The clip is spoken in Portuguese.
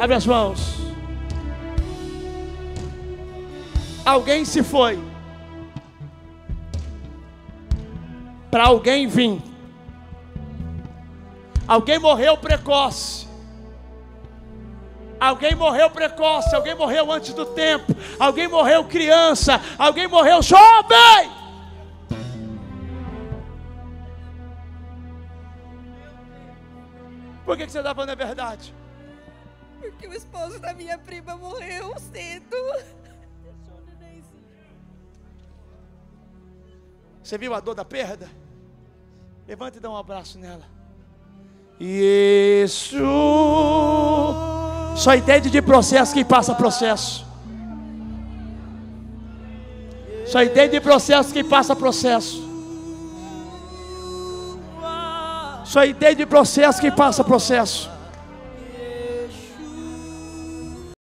Abre as mãos. Alguém se foi. Para alguém vir. Alguém morreu precoce. Alguém morreu precoce, alguém morreu antes do tempo, alguém morreu criança, alguém morreu jovem. Por que, que você está falando a verdade? Porque o esposo da minha prima morreu cedo. Você viu a dor da perda? Levanta e dá um abraço nela. Isso. Só entende de processo quem passa processo. Só entende de processo quem passa processo. Só entende de processo quem passa processo.